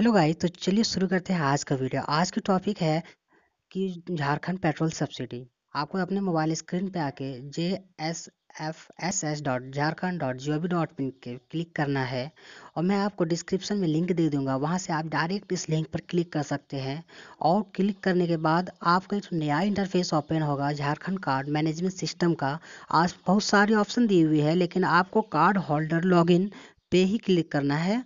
Hello guys तो चलिए शुरू करते हैं आज का वीडियो। आज की टॉपिक है कि झारखंड पेट्रोल सब्सिडी आपको अपने मोबाइल स्क्रीन पे आके J S F S S dot Jharkhand dot G O V dot in के क्लिक करना है और मैं आपको डिस्क्रिप्शन में लिंक दे दूँगा। वहाँ से आप डायरेक्ट इस लिंक पर क्लिक कर सकते हैं और क्लिक करने के बाद आपका एक नया इंटरफेस ओपन होगा झारखंड कार्ड मैनेजमेंट सिस्टम का। आज बहुत सारी ऑप्शन दी हुई है, लेकिन आपको कार्ड होल्डर लॉगिन पे ही क्लिक करना है।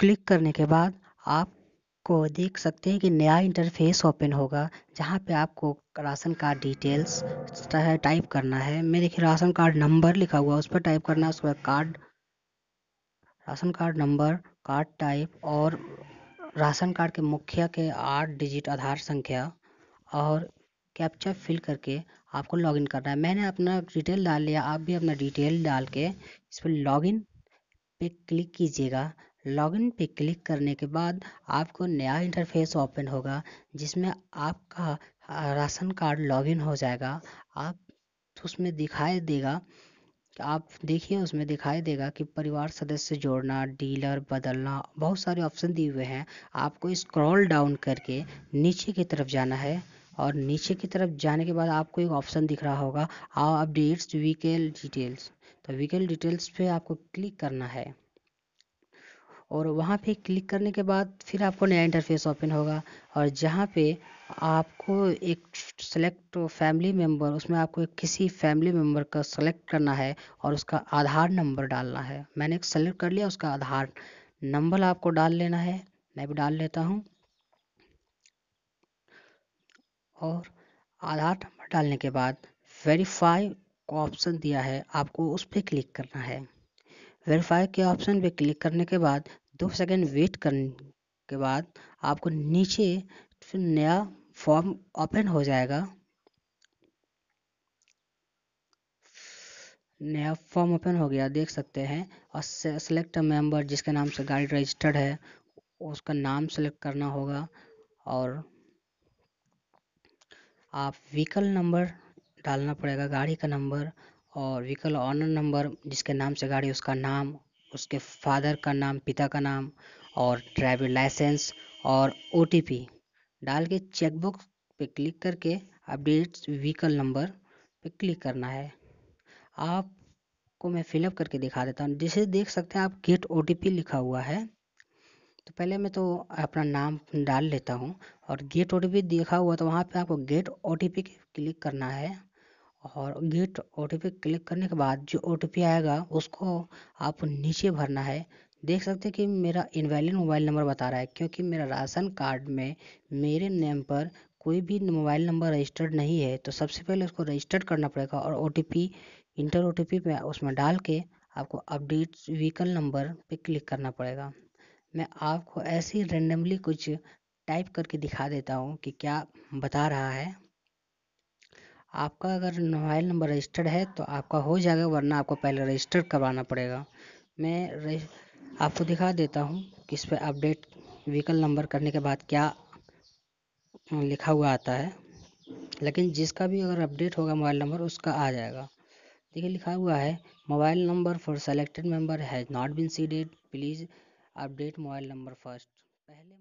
क्लिक करने के बाद आपको देख सकते हैं कि नया इंटरफेस ओपन होगा, जहाँ पे आपको राशन कार्ड डिटेल्स टाइप करना है। मैं देखिए राशन कार्ड नंबर लिखा हुआ उस पर टाइप करना है उसके बाद card ration card number card type और राशन कार्ड के मुखिया के आठ डिजिट आधार संख्या और कैप्चा फिल करके आपको लॉगिन करना है। मैंने अपना डिटेल डाल लिया, आप भी अपना डिटेल डाल के इस पर लॉगिन पे क्लिक कीजिएगा। लॉगिन पे क्लिक करने के बाद आपको नया इंटरफेस ओपन होगा, जिसमें आपका राशन कार्ड लॉगिन हो जाएगा। आप उसमें दिखाई देगा, आप देखिए उसमें दिखाई देगा कि परिवार सदस्य जोड़ना, डीलर बदलना, बहुत सारे ऑप्शन दिए हुए हैं। आपको स्क्रॉल डाउन करके नीचे की तरफ़ जाना है और नीचे की तरफ़ जाने के बाद आपको एक ऑप्शन दिख रहा होगा, अपडेट्स, व्हीकल डिटेल्स। तो व्हीकल डिटेल्स पे आपको क्लिक करना है। और वहाँ पे क्लिक करने के बाद फिर आपको नया इंटरफेस ओपन होगा। और जहाँ पे आपको एक सेलेक्ट फैमिली मेंबर उसमें आपको किसी फैमिली मेंबर का सेलेक्ट करना है और उसका आधार नंबर डालना है। मैंने एक सेलेक्ट कर लिया, उसका आधार नंबर आपको डाल लेना है। मैं भी डाल लेता हूँ। और आधार नंबर डालने के बाद वेरीफाई ऑप्शन दिया है, आपको उस पर क्लिक करना है। वेरीफाई के ऑप्शन पे क्लिक करने के बाद, दो सेकंड वेट करने के बाद आपको नीचे फिर नया फॉर्म ओपन हो जाएगा। नया फॉर्म ओपन हो गया, देख सकते हैं। और सेलेक्ट मेंबर जिसके नाम से गाड़ी रजिस्टर्ड है, उसका नाम सेलेक्ट करना होगा। और आप व्हीकल नंबर डालना पड़ेगा, गाड़ी का नंबर और व्हीकल ऑनर नंबर जिसके नाम से गाड़ी, उसका नाम, उसके फादर का नाम, पिता का नाम और ड्राइविंग लाइसेंस और ओटीपी डाल के चेकबुक पे क्लिक करके अपडेट व्हीकल नंबर पे क्लिक करना है। आपको मैं फिलअप करके दिखा देता हूँ। जिसे देख सकते हैं, आप गेट ओटीपी लिखा हुआ है। तो पहले मैं तो अपना नाम डाल लेता हूँ और गेट ओटीपी देखा हुआ तो वहाँ पे आपको गेट ओ क्लिक करना है। और गेट ओटीपी क्लिक करने के बाद जो ओटीपी आएगा, उसको आप नीचे भरना है। देख सकते हैं कि मेरा इनवैलिड मोबाइल नंबर बता रहा है, क्योंकि मेरा राशन कार्ड में मेरे नेम पर कोई भी मोबाइल नंबर रजिस्टर्ड नहीं है तो सबसे पहले उसको रजिस्टर्ड करना पड़ेगा और ओटीपी इंटर ओ टी पे उसमें डाल के आपको अपडेट व्हीकल नंबर पे क्लिक करना पड़ेगा। मैं आपको ऐसे ही रेंडमली कुछ टाइप करके दिखा देता हूँ कि क्या बता रहा है। आपका अगर मोबाइल नंबर रजिस्टर्ड है तो आपका हो जाएगा, वरना आपको पहले रजिस्टर करवाना पड़ेगा। मैं आपको दिखा देता हूँ कि इस पर अपडेट व्हीकल नंबर करने के बाद क्या लिखा हुआ आता है। लेकिन जिसका भी अगर अपडेट होगा मोबाइल नंबर, उसका आ जाएगा। देखिए, लिखा हुआ है, mobile number for selected member has not been seeded, please update mobile number first. पहले